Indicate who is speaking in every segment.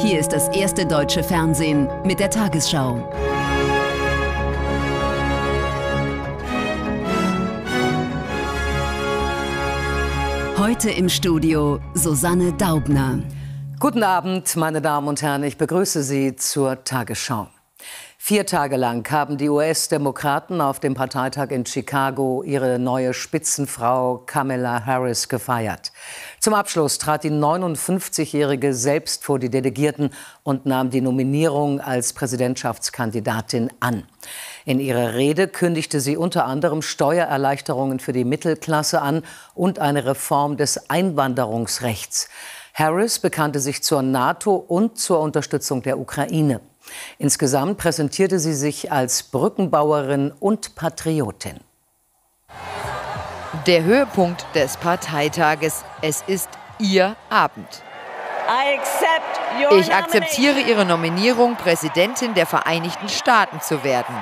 Speaker 1: Hier ist das erste deutsche Fernsehen mit der Tagesschau. Heute im Studio Susanne Daubner.
Speaker 2: Guten Abend, meine Damen und Herren. Ich begrüße Sie zur Tagesschau. Vier Tage lang haben die US-Demokraten auf dem Parteitag in Chicago ihre neue Spitzenfrau Kamala Harris gefeiert. Zum Abschluss trat die 59-Jährige selbst vor die Delegierten und nahm die Nominierung als Präsidentschaftskandidatin an. In ihrer Rede kündigte sie unter anderem Steuererleichterungen für die Mittelklasse an und eine Reform des Einwanderungsrechts. Harris bekannte sich zur NATO und zur Unterstützung der Ukraine. Insgesamt präsentierte sie sich als Brückenbauerin und Patriotin.
Speaker 3: Der Höhepunkt des Parteitages. Es ist ihr Abend. Ich akzeptiere Ihre Nominierung, Präsidentin der Vereinigten Staaten zu werden.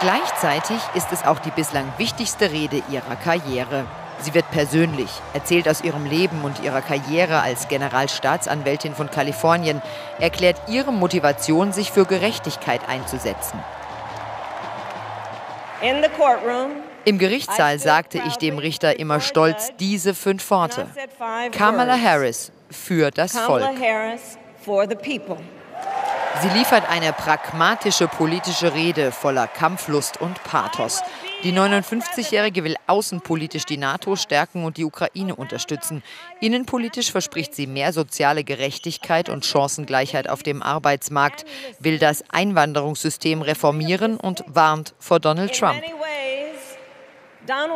Speaker 3: Gleichzeitig ist es auch die bislang wichtigste Rede ihrer Karriere. Sie wird persönlich, erzählt aus ihrem Leben und ihrer Karriere als Generalstaatsanwältin von Kalifornien, erklärt ihre Motivation, sich für Gerechtigkeit einzusetzen. Im Gerichtssaal sagte ich dem Richter immer stolz diese fünf Worte. Kamala Harris für das Volk. Sie liefert eine pragmatische politische Rede voller Kampflust und Pathos. Die 59-Jährige will außenpolitisch die NATO stärken und die Ukraine unterstützen. Innenpolitisch verspricht sie mehr soziale Gerechtigkeit und Chancengleichheit auf dem Arbeitsmarkt, will das Einwanderungssystem reformieren und warnt vor Donald Trump.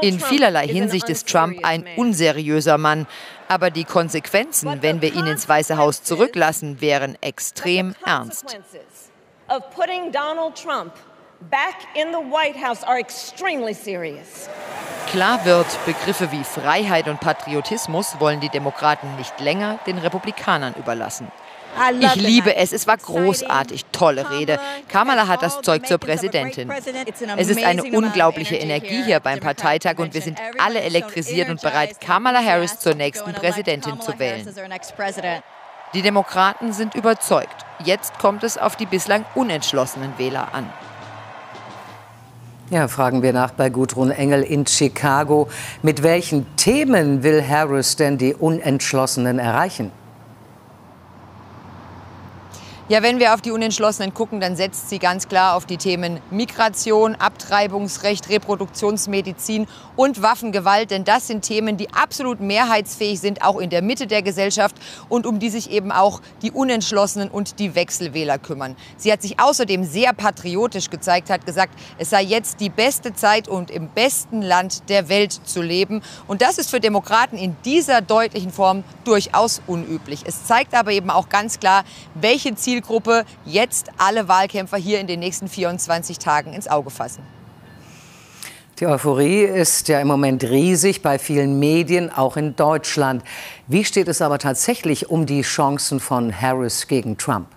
Speaker 3: In vielerlei Hinsicht ist Trump ein unseriöser Mann. Aber die Konsequenzen, wenn wir ihn ins Weiße Haus zurücklassen, wären extrem ernst. Klar wird, Begriffe wie Freiheit und Patriotismus wollen die Demokraten nicht länger den Republikanern überlassen. Ich liebe es. Es war großartig. Tolle Rede. Kamala hat das Zeug zur Präsidentin. Es ist eine unglaubliche Energie hier beim Parteitag und wir sind alle elektrisiert und bereit, Kamala Harris zur nächsten Präsidentin zu wählen. Die Demokraten sind überzeugt. Jetzt kommt es auf die bislang unentschlossenen Wähler an.
Speaker 2: Ja, fragen wir nach bei Gudrun Engel in Chicago. Mit welchen Themen will Harris denn die Unentschlossenen erreichen?
Speaker 3: Ja, wenn wir auf die Unentschlossenen gucken, dann setzt sie ganz klar auf die Themen Migration, Abtreibungsrecht, Reproduktionsmedizin und Waffengewalt. Denn das sind Themen, die absolut mehrheitsfähig sind, auch in der Mitte der Gesellschaft und um die sich eben auch die Unentschlossenen und die Wechselwähler kümmern. Sie hat sich außerdem sehr patriotisch gezeigt, hat gesagt, es sei jetzt die beste Zeit und im besten Land der Welt zu leben. Und das ist für Demokraten in dieser deutlichen Form durchaus unüblich. Es zeigt aber eben auch ganz klar, welche Ziele Zielgruppe jetzt alle Wahlkämpfer hier in den nächsten 24 Tagen ins Auge fassen.
Speaker 2: Die Euphorie ist ja im Moment riesig bei vielen Medien, auch in Deutschland. Wie steht es aber tatsächlich um die Chancen von Harris gegen Trump?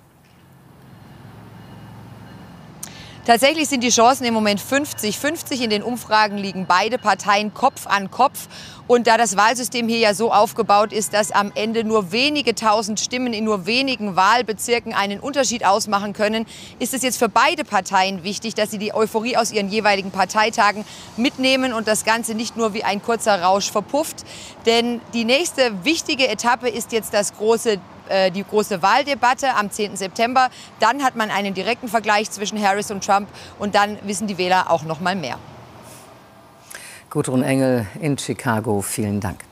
Speaker 3: Tatsächlich sind die Chancen im Moment 50-50. In den Umfragen liegen beide Parteien Kopf an Kopf. Und da das Wahlsystem hier ja so aufgebaut ist, dass am Ende nur wenige tausend Stimmen in nur wenigen Wahlbezirken einen Unterschied ausmachen können, ist es jetzt für beide Parteien wichtig, dass sie die Euphorie aus ihren jeweiligen Parteitagen mitnehmen und das Ganze nicht nur wie ein kurzer Rausch verpufft. Denn die nächste wichtige Etappe ist jetzt das große äh, die große Wahldebatte am 10. September. Dann hat man einen direkten Vergleich zwischen Harris und Trump und dann wissen die Wähler auch noch mal mehr.
Speaker 2: Gudrun Engel in Chicago, vielen Dank.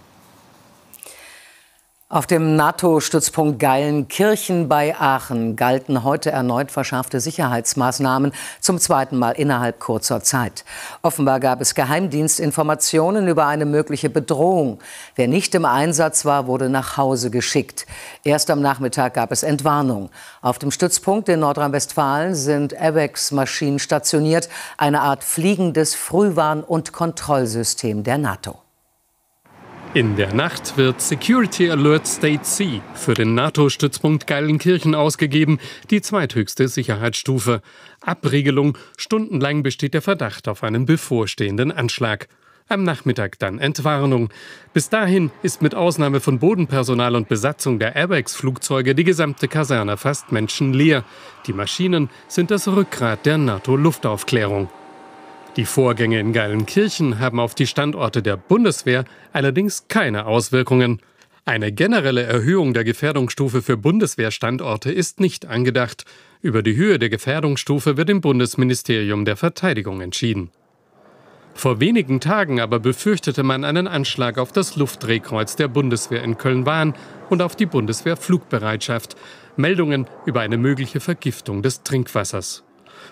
Speaker 2: Auf dem NATO-Stützpunkt Geilenkirchen bei Aachen galten heute erneut verschärfte Sicherheitsmaßnahmen zum zweiten Mal innerhalb kurzer Zeit. Offenbar gab es Geheimdienstinformationen über eine mögliche Bedrohung. Wer nicht im Einsatz war, wurde nach Hause geschickt. Erst am Nachmittag gab es Entwarnung. Auf dem Stützpunkt in Nordrhein-Westfalen sind AWACS-Maschinen stationiert, eine Art fliegendes Frühwarn- und Kontrollsystem der NATO.
Speaker 4: In der Nacht wird Security Alert State C für den NATO-Stützpunkt Geilenkirchen ausgegeben, die zweithöchste Sicherheitsstufe. Abriegelung, stundenlang besteht der Verdacht auf einen bevorstehenden Anschlag. Am Nachmittag dann Entwarnung. Bis dahin ist mit Ausnahme von Bodenpersonal und Besatzung der Airbags-Flugzeuge die gesamte Kaserne fast menschenleer. Die Maschinen sind das Rückgrat der NATO-Luftaufklärung. Die Vorgänge in Geilenkirchen haben auf die Standorte der Bundeswehr allerdings keine Auswirkungen. Eine generelle Erhöhung der Gefährdungsstufe für Bundeswehrstandorte ist nicht angedacht. Über die Höhe der Gefährdungsstufe wird im Bundesministerium der Verteidigung entschieden. Vor wenigen Tagen aber befürchtete man einen Anschlag auf das Luftdrehkreuz der Bundeswehr in Köln-Wahn und auf die Bundeswehr-Flugbereitschaft. Meldungen über eine mögliche Vergiftung des Trinkwassers.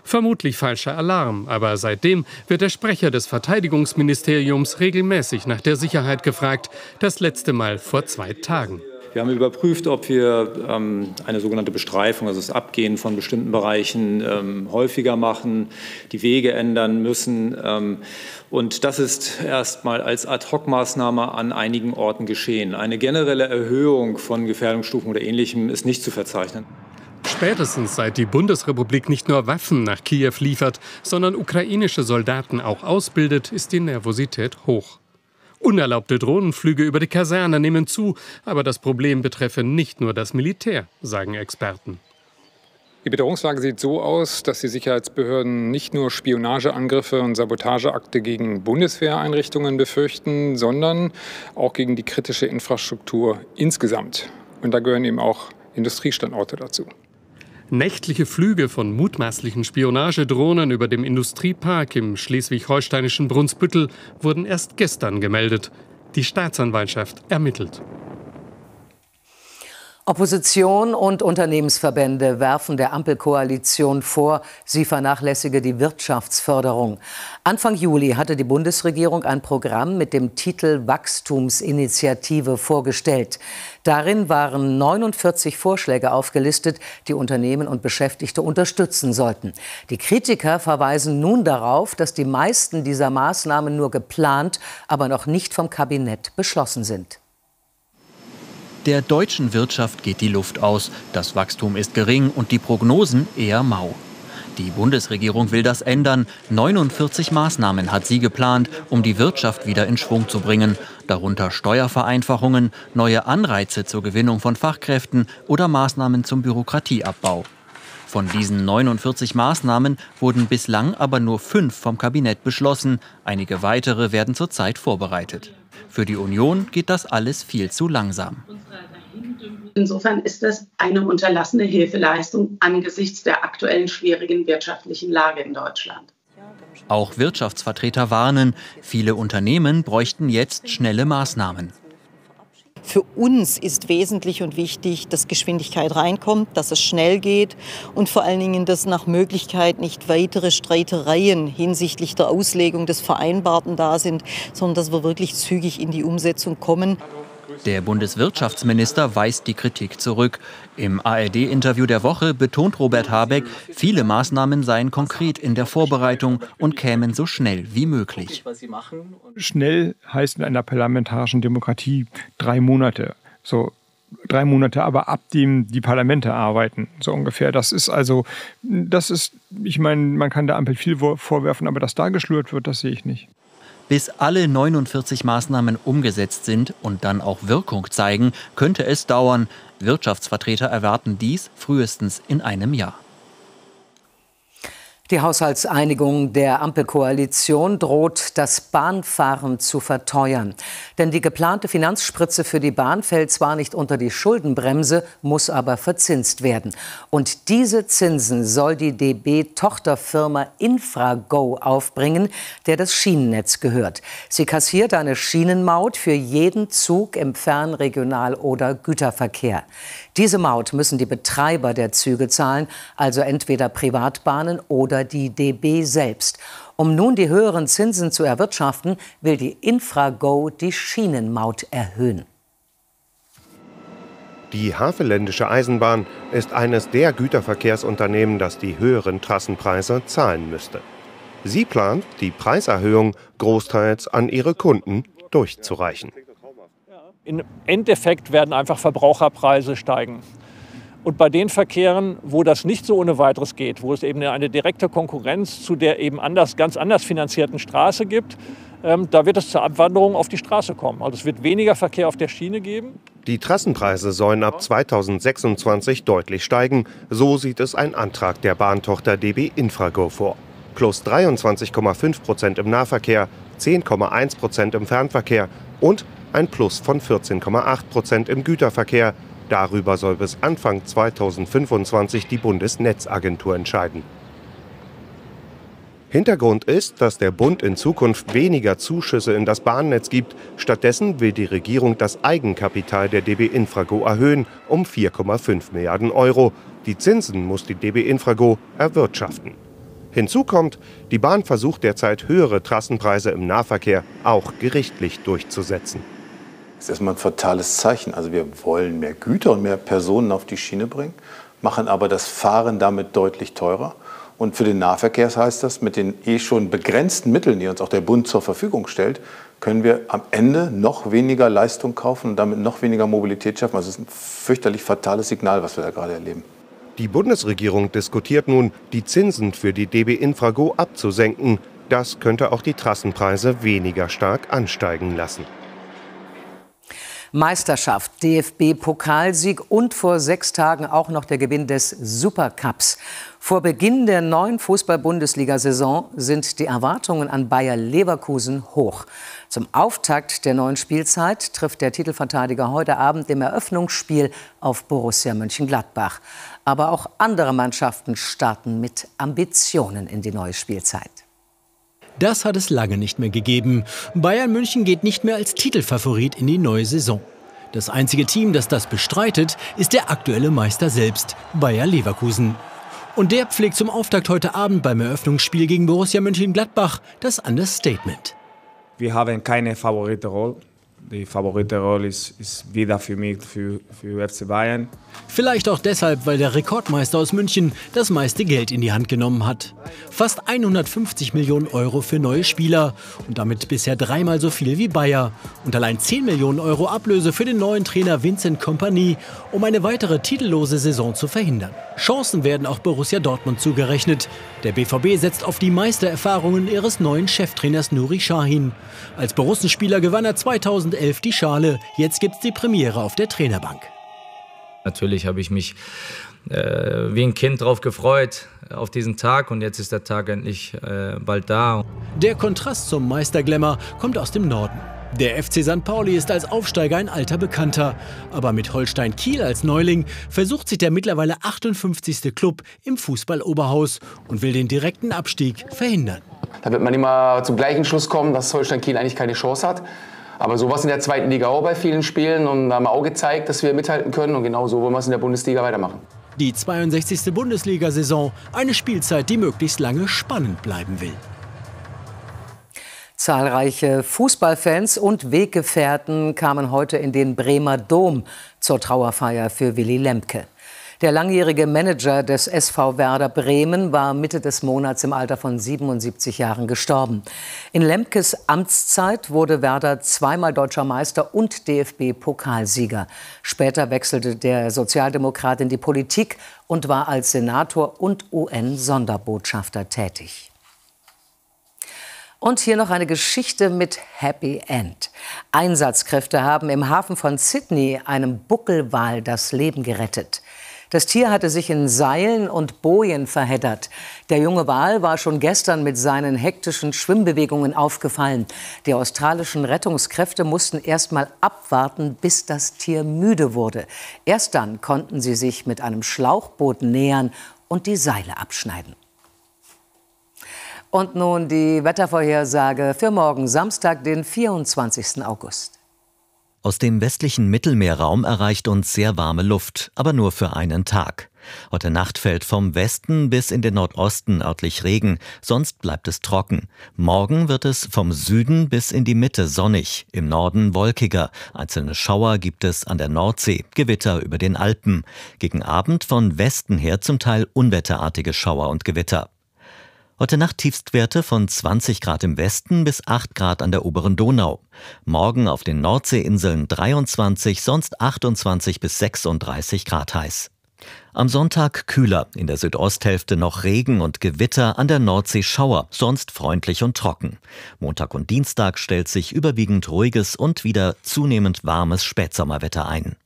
Speaker 4: Vermutlich falscher Alarm, aber seitdem wird der Sprecher des Verteidigungsministeriums regelmäßig nach der Sicherheit gefragt, das letzte Mal vor zwei Tagen.
Speaker 5: Wir haben überprüft, ob wir ähm, eine sogenannte Bestreifung, also das Abgehen von bestimmten Bereichen, ähm, häufiger machen, die Wege ändern müssen. Ähm, und das ist erstmal als Ad-Hoc-Maßnahme an einigen Orten geschehen. Eine generelle Erhöhung von Gefährdungsstufen oder Ähnlichem ist nicht zu verzeichnen.
Speaker 4: Spätestens seit die Bundesrepublik nicht nur Waffen nach Kiew liefert, sondern ukrainische Soldaten auch ausbildet, ist die Nervosität hoch. Unerlaubte Drohnenflüge über die Kaserne nehmen zu, aber das Problem betreffe nicht nur das Militär, sagen Experten.
Speaker 6: Die Bedrohungslage sieht so aus, dass die Sicherheitsbehörden nicht nur Spionageangriffe und Sabotageakte gegen Bundeswehreinrichtungen befürchten, sondern auch gegen die kritische Infrastruktur insgesamt. Und da gehören eben auch Industriestandorte dazu.
Speaker 4: Nächtliche Flüge von mutmaßlichen Spionagedrohnen über dem Industriepark im schleswig-holsteinischen Brunsbüttel wurden erst gestern gemeldet. Die Staatsanwaltschaft ermittelt.
Speaker 2: Opposition und Unternehmensverbände werfen der Ampelkoalition vor, sie vernachlässige die Wirtschaftsförderung. Anfang Juli hatte die Bundesregierung ein Programm mit dem Titel Wachstumsinitiative vorgestellt. Darin waren 49 Vorschläge aufgelistet, die Unternehmen und Beschäftigte unterstützen sollten. Die Kritiker verweisen nun darauf, dass die meisten dieser Maßnahmen nur geplant, aber noch nicht vom Kabinett beschlossen sind.
Speaker 7: Der deutschen Wirtschaft geht die Luft aus. Das Wachstum ist gering und die Prognosen eher mau. Die Bundesregierung will das ändern. 49 Maßnahmen hat sie geplant, um die Wirtschaft wieder in Schwung zu bringen. Darunter Steuervereinfachungen, neue Anreize zur Gewinnung von Fachkräften oder Maßnahmen zum Bürokratieabbau. Von diesen 49 Maßnahmen wurden bislang aber nur fünf vom Kabinett beschlossen. Einige weitere werden zurzeit vorbereitet. Für die Union geht das alles viel zu langsam.
Speaker 8: Insofern ist das eine unterlassene Hilfeleistung angesichts der aktuellen schwierigen wirtschaftlichen Lage in Deutschland.
Speaker 7: Auch Wirtschaftsvertreter warnen, viele Unternehmen bräuchten jetzt schnelle Maßnahmen.
Speaker 9: Für uns ist wesentlich und wichtig, dass Geschwindigkeit reinkommt, dass es schnell geht und vor allen Dingen, dass nach Möglichkeit nicht weitere Streitereien hinsichtlich der Auslegung des Vereinbarten da sind, sondern dass wir wirklich zügig in die Umsetzung kommen.
Speaker 7: Der Bundeswirtschaftsminister weist die Kritik zurück. Im ARD-Interview der Woche betont Robert Habeck, viele Maßnahmen seien konkret in der Vorbereitung und kämen so schnell wie möglich.
Speaker 10: Schnell heißt in einer parlamentarischen Demokratie drei Monate. So drei Monate, aber ab dem die Parlamente arbeiten, so ungefähr. Das ist also, das ist, ich meine, man kann der Ampel viel vorwerfen, aber dass da geschlürt wird, das sehe ich nicht.
Speaker 7: Bis alle 49 Maßnahmen umgesetzt sind und dann auch Wirkung zeigen, könnte es dauern. Wirtschaftsvertreter erwarten dies frühestens in einem Jahr.
Speaker 2: Die Haushaltseinigung der Ampelkoalition droht, das Bahnfahren zu verteuern. Denn die geplante Finanzspritze für die Bahn fällt zwar nicht unter die Schuldenbremse, muss aber verzinst werden. Und diese Zinsen soll die DB-Tochterfirma Infrago aufbringen, der das Schienennetz gehört. Sie kassiert eine Schienenmaut für jeden Zug im Fern-, Regional- oder Güterverkehr. Diese Maut müssen die Betreiber der Züge zahlen, also entweder Privatbahnen oder die DB selbst. Um nun die höheren Zinsen zu erwirtschaften, will die Infrago die Schienenmaut erhöhen.
Speaker 11: Die Havelländische Eisenbahn ist eines der Güterverkehrsunternehmen, das die höheren Trassenpreise zahlen müsste. Sie plant, die Preiserhöhung großteils an ihre Kunden durchzureichen.
Speaker 12: Im Endeffekt werden einfach Verbraucherpreise steigen. Und bei den Verkehren, wo das nicht so ohne weiteres geht, wo es eben eine direkte Konkurrenz zu der eben anders, ganz anders finanzierten Straße gibt, ähm, da wird es zur Abwanderung auf die Straße kommen. Also es wird weniger Verkehr auf der Schiene geben.
Speaker 11: Die Trassenpreise sollen ab 2026 deutlich steigen. So sieht es ein Antrag der Bahntochter DB Infrago vor. Plus 23,5 Prozent im Nahverkehr, 10,1 Prozent im Fernverkehr und ein Plus von 14,8 Prozent im Güterverkehr. Darüber soll bis Anfang 2025 die Bundesnetzagentur entscheiden. Hintergrund ist, dass der Bund in Zukunft weniger Zuschüsse in das Bahnnetz gibt. Stattdessen will die Regierung das Eigenkapital der DB Infrago erhöhen um 4,5 Milliarden Euro. Die Zinsen muss die DB Infrago erwirtschaften. Hinzu kommt, die Bahn versucht derzeit höhere Trassenpreise im Nahverkehr auch gerichtlich durchzusetzen.
Speaker 13: Ist erstmal ein fatales Zeichen. Also wir wollen mehr Güter und mehr Personen auf die Schiene bringen, machen aber das Fahren damit deutlich teurer. Und für den Nahverkehr heißt das, mit den eh schon begrenzten Mitteln, die uns auch der Bund zur Verfügung stellt, können wir am Ende noch weniger Leistung kaufen und damit noch weniger Mobilität schaffen. Also es ist ein fürchterlich fatales Signal, was wir da gerade erleben.
Speaker 11: Die Bundesregierung diskutiert nun, die Zinsen für die DB Infrago abzusenken. Das könnte auch die Trassenpreise weniger stark ansteigen lassen.
Speaker 2: Meisterschaft, DFB-Pokalsieg und vor sechs Tagen auch noch der Gewinn des Supercups. Vor Beginn der neuen Fußball-Bundesliga-Saison sind die Erwartungen an Bayer Leverkusen hoch. Zum Auftakt der neuen Spielzeit trifft der Titelverteidiger heute Abend im Eröffnungsspiel auf Borussia Mönchengladbach. Aber auch andere Mannschaften starten mit Ambitionen in die neue Spielzeit.
Speaker 14: Das hat es lange nicht mehr gegeben. Bayern München geht nicht mehr als Titelfavorit in die neue Saison. Das einzige Team, das das bestreitet, ist der aktuelle Meister selbst, Bayer Leverkusen. Und der pflegt zum Auftakt heute Abend beim Eröffnungsspiel gegen Borussia Mönchengladbach das Understatement.
Speaker 15: Wir haben keine Favoritenrolle. Die Favoritenrolle ist, ist wieder für mich, für, für FC Bayern.
Speaker 14: Vielleicht auch deshalb, weil der Rekordmeister aus München das meiste Geld in die Hand genommen hat. Fast 150 Millionen Euro für neue Spieler und damit bisher dreimal so viel wie Bayer. Und allein 10 Millionen Euro Ablöse für den neuen Trainer Vincent Kompany, um eine weitere titellose Saison zu verhindern. Chancen werden auch Borussia Dortmund zugerechnet. Der BVB setzt auf die Meistererfahrungen ihres neuen Cheftrainers Nuri Sahin. Als Borussenspieler gewann er 2011 die Schale. Jetzt gibt's die Premiere auf der Trainerbank.
Speaker 16: Natürlich habe ich mich äh, wie ein Kind darauf gefreut, auf diesen Tag. Und jetzt ist der Tag endlich äh, bald da.
Speaker 14: Der Kontrast zum Meisterglämmer kommt aus dem Norden. Der FC St. Pauli ist als Aufsteiger ein alter Bekannter. Aber mit Holstein Kiel als Neuling versucht sich der mittlerweile 58. Club im Fußball-Oberhaus und will den direkten Abstieg verhindern.
Speaker 17: Da wird man immer zum gleichen Schluss kommen, dass Holstein Kiel eigentlich keine Chance hat. Aber sowas in der zweiten Liga auch bei vielen Spielen und da haben wir auch gezeigt, dass wir mithalten können und genau so wollen wir es in der Bundesliga weitermachen.
Speaker 14: Die 62. Bundesliga-Saison, eine Spielzeit, die möglichst lange spannend bleiben will.
Speaker 2: Zahlreiche Fußballfans und Weggefährten kamen heute in den Bremer Dom zur Trauerfeier für Willy Lemke. Der langjährige Manager des SV Werder Bremen war Mitte des Monats im Alter von 77 Jahren gestorben. In Lemkes Amtszeit wurde Werder zweimal deutscher Meister und DFB-Pokalsieger. Später wechselte der Sozialdemokrat in die Politik und war als Senator und UN-Sonderbotschafter tätig. Und hier noch eine Geschichte mit Happy End. Einsatzkräfte haben im Hafen von Sydney einem Buckelwal das Leben gerettet. Das Tier hatte sich in Seilen und Bojen verheddert. Der junge Wal war schon gestern mit seinen hektischen Schwimmbewegungen aufgefallen. Die australischen Rettungskräfte mussten erst mal abwarten, bis das Tier müde wurde. Erst dann konnten sie sich mit einem Schlauchboot nähern und die Seile abschneiden. Und nun die Wettervorhersage für morgen Samstag, den 24. August.
Speaker 7: Aus dem westlichen Mittelmeerraum erreicht uns sehr warme Luft, aber nur für einen Tag. Heute Nacht fällt vom Westen bis in den Nordosten örtlich Regen, sonst bleibt es trocken. Morgen wird es vom Süden bis in die Mitte sonnig, im Norden wolkiger. Einzelne Schauer gibt es an der Nordsee, Gewitter über den Alpen. Gegen Abend von Westen her zum Teil unwetterartige Schauer und Gewitter. Heute Nacht Tiefstwerte von 20 Grad im Westen bis 8 Grad an der oberen Donau. Morgen auf den Nordseeinseln 23, sonst 28 bis 36 Grad heiß.
Speaker 18: Am Sonntag kühler, in der Südosthälfte noch Regen und Gewitter, an der Nordsee Schauer, sonst freundlich und trocken. Montag und Dienstag stellt sich überwiegend ruhiges und wieder zunehmend warmes Spätsommerwetter ein.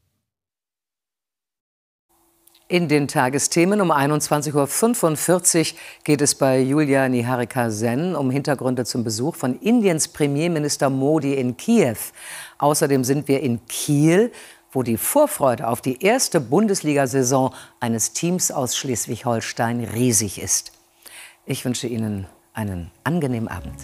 Speaker 2: In den Tagesthemen um 21.45 Uhr geht es bei Julia Niharika Sen um Hintergründe zum Besuch von Indiens Premierminister Modi in Kiew. Außerdem sind wir in Kiel, wo die Vorfreude auf die erste Bundesliga-Saison eines Teams aus Schleswig-Holstein riesig ist. Ich wünsche Ihnen einen angenehmen Abend.